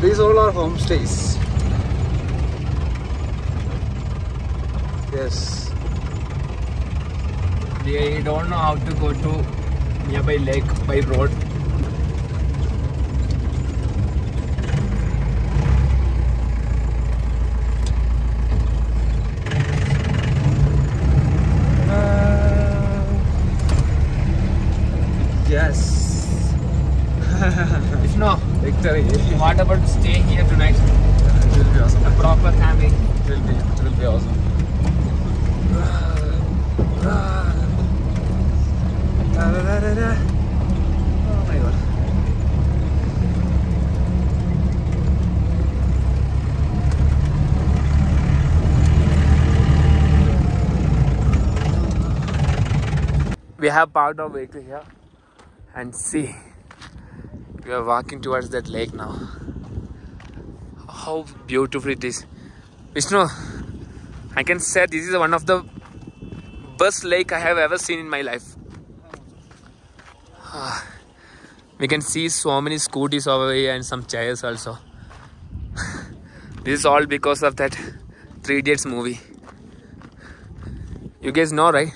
These all are homestays. Yes. They don't know how to go to nearby lake by road. yes. If no, Victory. what about staying here tonight? It will be awesome. A proper family. It will be. It will be awesome. Oh my god. We have parked our vehicle here and see we are walking towards that lake now. How beautiful it is. Vishnu, I can say this is one of the best lake I have ever seen in my life. Ah, We can see so many scooters over here and some chairs also. this is all because of that Three Idiots movie. You guys know, right?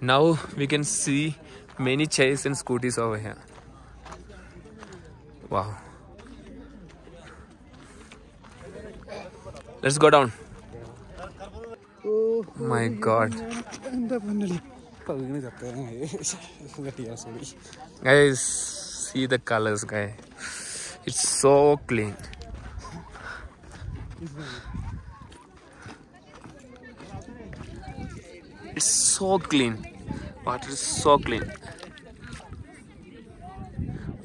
Now we can see many chairs and scooters over here. Wow. Let's go down. Oh my god. Guys, see the colors, guy. It's so clean. It's so clean. Water is so clean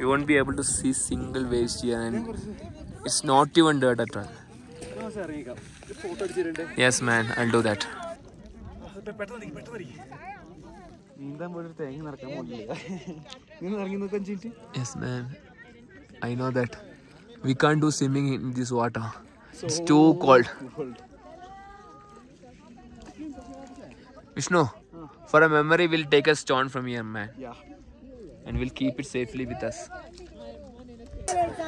you won't be able to see single waste here and it's not even dirt at all. Yes man i'll do that. Yes man i know that. We can't do swimming in this water. It's too cold, vishnu for a memory we'll take a stone from here man. Yeah and we'll keep it safely with us.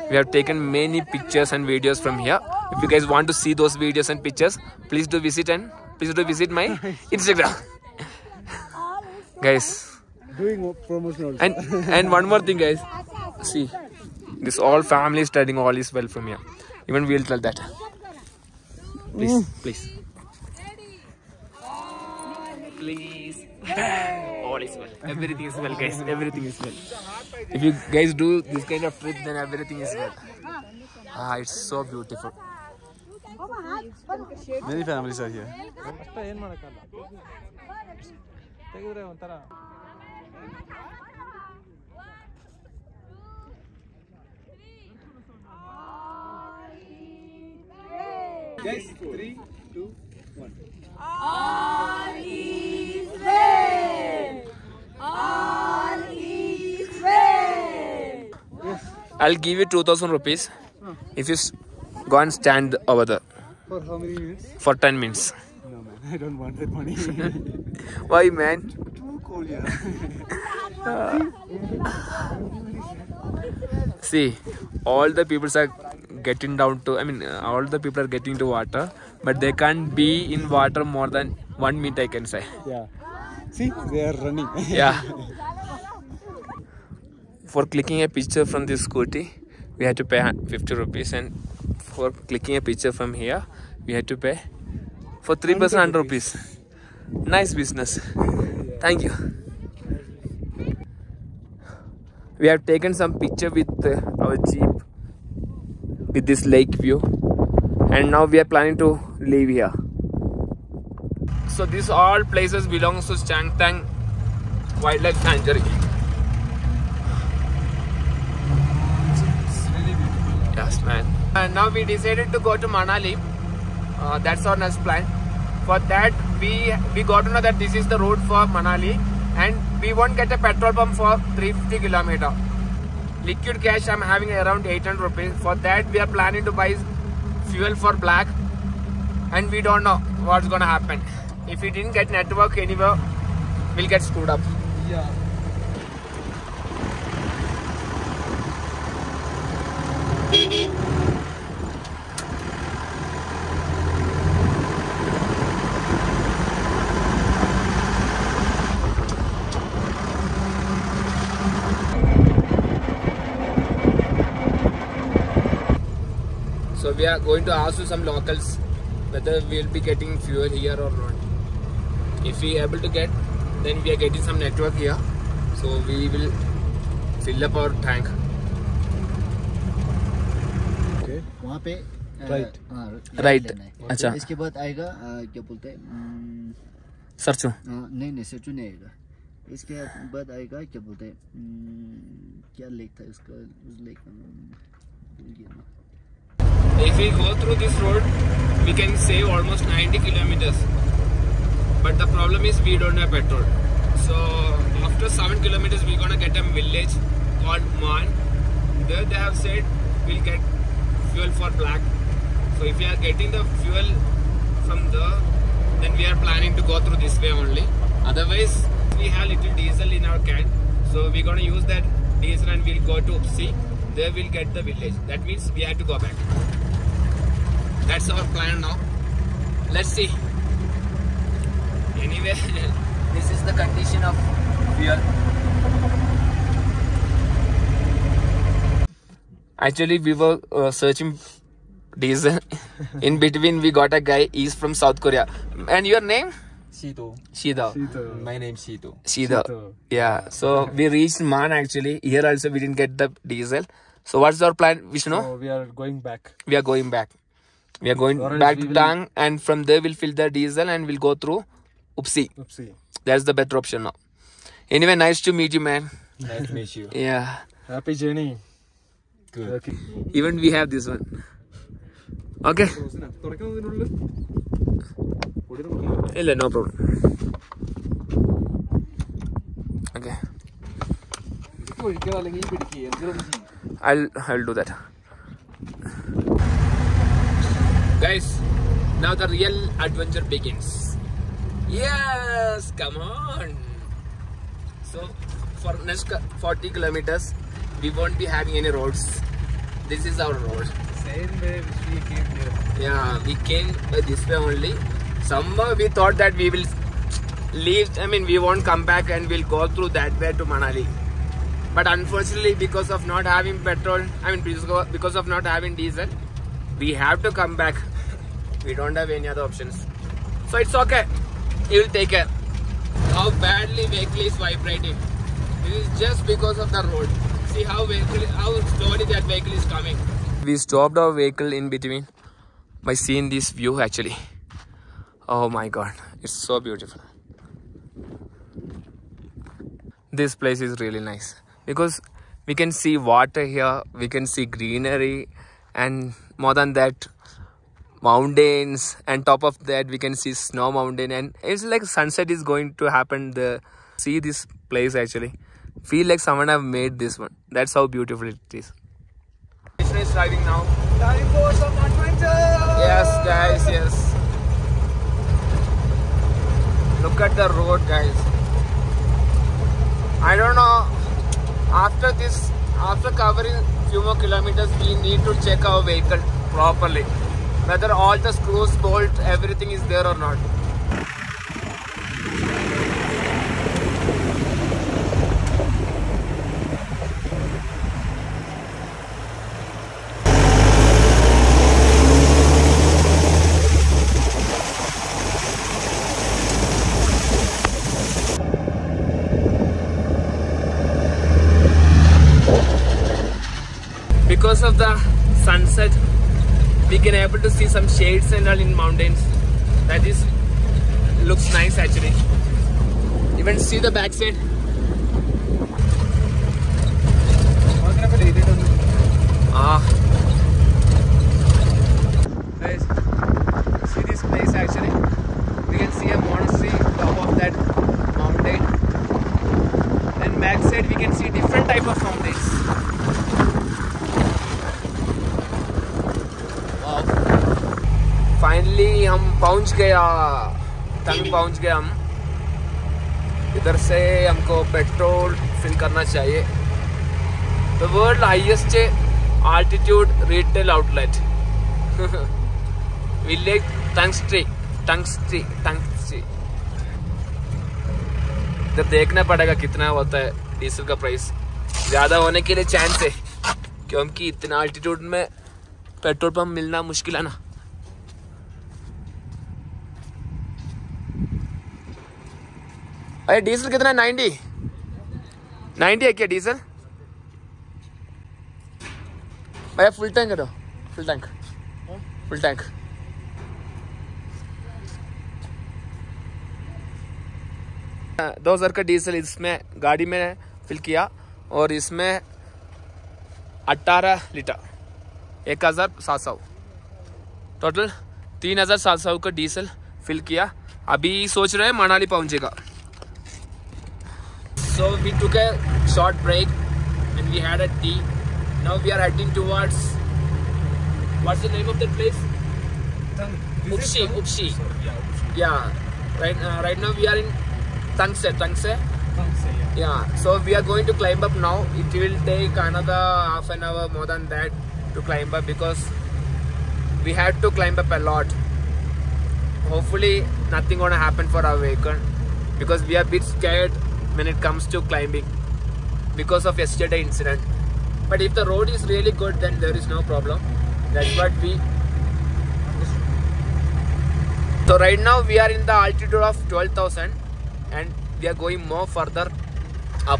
We have taken many pictures and videos from here. If you guys want to see those videos and pictures, please do visit and please do visit my Instagram. guys. Doing. And, and one more thing guys. See, this all family is studying all is well from here. Even we'll tell that. Please, please. Please all is well. Everything is well, guys. Everything is well. If you guys do this kind of trip, then everything is well. Ah, it's so beautiful. Many families are here. Three, two, one. I'll give you 2000 rupees huh. if you go and stand over there. For how many minutes? For 10 minutes. No, man, I don't want that money. Why, man? Too cold, yeah. See, all the people are getting down to, I mean, uh, all the people are getting to water, but they can't be in water more than one minute, I can say. Yeah. See, they are running. yeah. For clicking a picture from this scooty, we had to pay 50 rupees, and for clicking a picture from here, we had to pay for 3 person 100 rupees. Nice business. Thank you. We have taken some picture with uh, our jeep with this lake view, and now we are planning to leave here. So these all places belongs to Changtang Wildlife Sanctuary. Yes, man. And now we decided to go to Manali. Uh, that's our next plan. For that, we we got to know that this is the road for Manali, and we won't get a petrol pump for 350 kilometer. Liquid cash, I'm having around 800 rupees. For that, we are planning to buy fuel for black, and we don't know what's gonna happen. If we didn't get network anywhere, we'll get screwed up. Yeah So we are going to ask to some locals whether we'll be getting fuel here or not. If we able to get, then we are getting some network here. So we will fill up our tank. Okay. वहाँ पे अ, Right. हाँ, Right. अच्छा। इसके बाद आएगा अ, क्या बोलते हैं हम्म. अ, नहीं नहीं सचू नहीं आएगा इसके बाद आएगा क्या बोलते हैं हम्म, क्या लेक था उसका उस लेक का नाम भूल गया मैं। If we go through this road, we can save almost 90 kilometers. But the problem is we don't have petrol. So after 7 kilometers, we're gonna get a village called Man. There they have said we'll get fuel for black. So if we are getting the fuel from there, then we are planning to go through this way only. Otherwise, we have little diesel in our can. So we're gonna use that diesel and we'll go to Upsi. There we'll get the village. That means we have to go back. That's our plan now. Let's see. Anyway, this is the condition of fuel. Actually, we were uh, searching diesel. In between, we got a guy. He's from South Korea. And your name? Shito. Shida. My name Shito. Shida. Yeah. So we reached Man actually. Here also we didn't get the diesel. So what's our plan, Vishnu? So we are going back. we are going back We are going Or else back we to will- Tang, and from there we'll fill the diesel and we'll go through Upsi. Oopsie. That's the better option now. Anyway, nice to meet you, man. Nice to meet you. Yeah. Happy journey. Good. Okay. Even we have this one. Okay. തുറക്കുന്നതിനുള്ളിൽ ഇല്ല no problem okay ഒഴിക്കുക അല്ലെങ്കിൽ പിടിക്കുക എന്തിനൊന്നും ചെയ്യും I'll I'll do that. Guys, now the real adventure begins. Yes, come on. So for next 40 kilometers, we won't be having any roads. This is our road. Same way we came here. Yeah, we came uh, this way only. Somehow we thought that we will leave. I mean, we won't come back and we'll go through that way to Manali. But unfortunately, because of not having petrol, I mean, because- because of not having diesel, we have to come back. We don't have any other options. So it's okay. You will take care. How badly vehicle is vibrating. This is just because of the road. See how vehicle, how slowly that vehicle is coming. We stopped our vehicle in between by seeing this view actually. Oh my god, it's so beautiful. This place is really nice because we can see water here, we can see greenery, and more than that, mountains. And top of that, we can see snow mountain, and it's like sunset is going to happen the See this place actually. Feel like someone have made this one. That's how beautiful it is. Krishna is driving now. Time for some adventure! Yes, guys, yes. Look at the road, guys. I don't know. After this, after covering few more kilometers, we need to check our vehicle properly. Whether all the screws, bolt, everything is there or not. because of the sunset we can able to see some shades and all in mountains. That is looks nice actually. Even see the backside. Ah. Guys see this place actually? We can see a monastery top of that mountain. And backside we can see different type of mountains. Finally हम पहुँच गया। तंग पहुँच गए हम। इधर से हमको पेट्रोल फिल करना चाहिए। The world highest altitude retail outlet. Village tungstri tungstri tungstri इधर देखना पड़ेगा कितना होता है डीजल का प्राइस ज़्यादा होने के लिए चांस है क्योंकि इतना अल्टीट्यूड में पेट्रोल पंप मिलना मुश्किल है ना। अरे डीजल कितना है? नाइन्टी। नाइन्टी है क्या डीजल? भैया फुल टैंक करो फुल टैंक। Full tank. दो हज़ार का डीजल इसमें, गाड़ी में फिल किया और इसमें अट्ठारह लीटर, एक हज़ार सात सौ। टोटल तीन हज़ार सात सौ का डीजल फिल किया। अभी सोच रहे हैं मनाली पहुंचेगा। So we took a short break and we had a tea. Now we are heading towards what's the name of that place? Upsi, Upsi. Yeah. Right uh, right now we are in Tangse, Tangse. Yeah. So we are going to climb up now. It will take another half an hour more than that to climb up because we had to climb up a lot. Hopefully nothing gonna happen for our vehicle because we are a bit scared when it comes to climbing because of yesterday incident. But if the road is really good, then there is no problem. That's what we. So right now we are in the altitude of 12,000, and we are going more further up.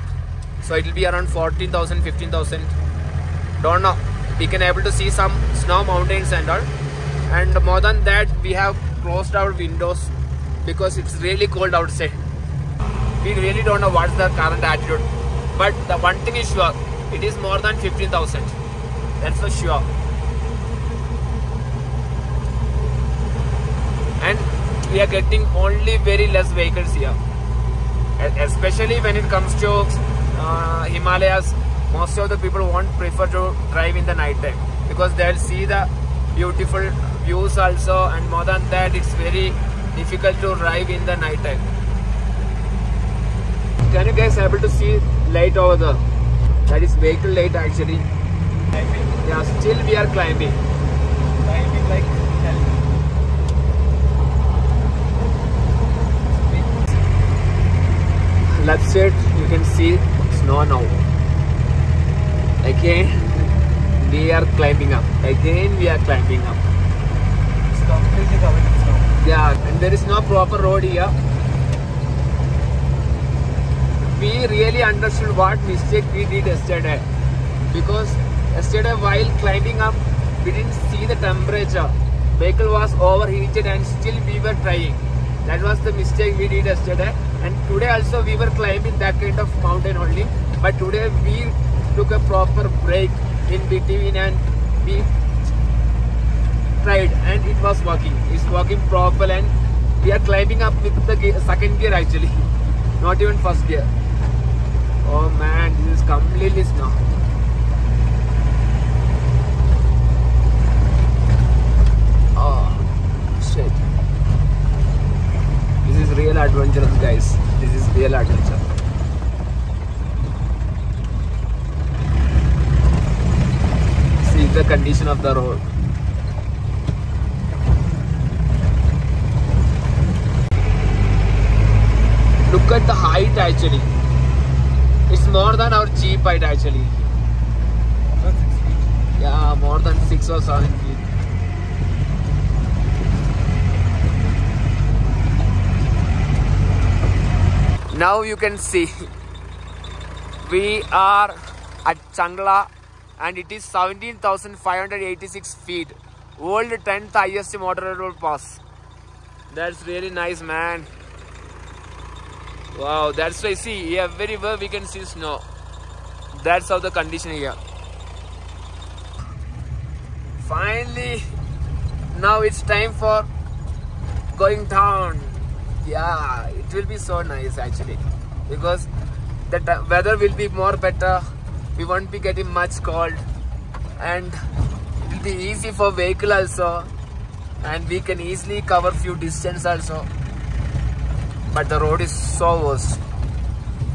So it will be around 14,000, 15,000. Don't know. We can able to see some snow mountains and all. And more than that, we have closed our windows because it's really cold outside we really don't know what's the current attitude. But the one thing is sure, it is more than 15,000. That's for sure. And we are getting only very less vehicles here. Especially when it comes to uh, Himalayas, most of the people won't prefer to drive in the night time because they'll see the beautiful views also and more than that it's very difficult to drive in the night time can you guys able to see light over there? That is vehicle light actually. Yeah, still we are climbing. Climbing like hell. Left side you can see snow now. Again we are climbing up. Again we are climbing up. It's completely covered in snow. Yeah, and there is no proper road here. We really understood what mistake we did yesterday because yesterday while climbing up we didn't see the temperature. Vehicle was overheated and still we were trying. That was the mistake we did yesterday. And today also we were climbing that kind of mountain only. But today we took a proper break in between and we tried and it was working. It's working proper and we are climbing up with the second gear actually, not even first gear. Oh man, this is completely snow. Oh shit. This is real adventurous guys. This is real adventure. See the condition of the road. Look at the height actually. It's more than actually. Yeah, more than six or seven feet. Now you can see we are at Changla and it is 17,586 feet. World 10th highest motorable pass. That's really nice, man. Wow, that's why see everywhere we can see snow. That's how the condition here. Finally, now it's time for going down. Yeah, it will be so nice actually because the weather will be more better. We won't be getting much cold, and it will be easy for vehicle also, and we can easily cover few distance also. But the road is so.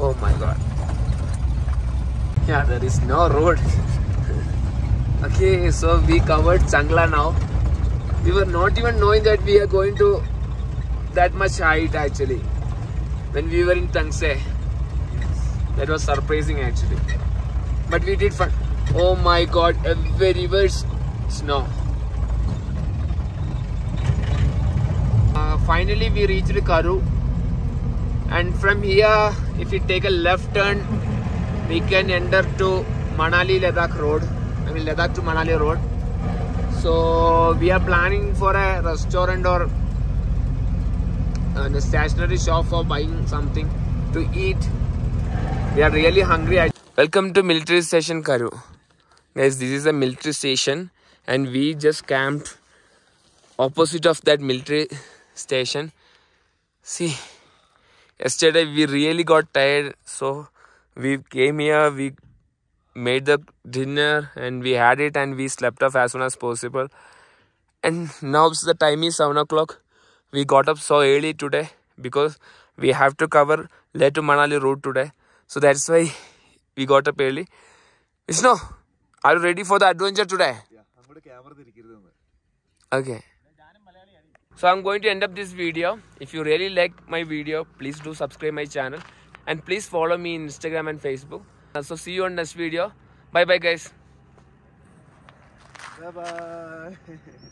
Oh my god. Yeah, there is no road. Okay, so we covered Changla now. We were not even knowing that we are going to that much height actually. When we were in Tangse. That was surprising actually. But we did fun. Oh my god, everywhere snow. Uh, finally, we reached Karu, and from here, if you take a left turn, we can enter to Manali Ladakh Road. I mean Ladakh to Manali Road. So we are planning for a restaurant or uh, a stationery shop for buying something to eat. We are really hungry. Welcome to military station Karu. Guys, this is a military station and we just camped opposite of that military station. See, yesterday we really got tired so we came here we made the dinner and we had it and we slept off as soon as possible. And now the time is 7 o'clock. We got up so early today because we have to cover leh to manali route today. So that's why we got up early. Vishnu are you ready for the adventure today? Okay. So i'm going to end up this video. If you really like my video please do subscribe my channel and please follow me in Instagram and Facebook. So see you on next video. Bye bye guys. Bye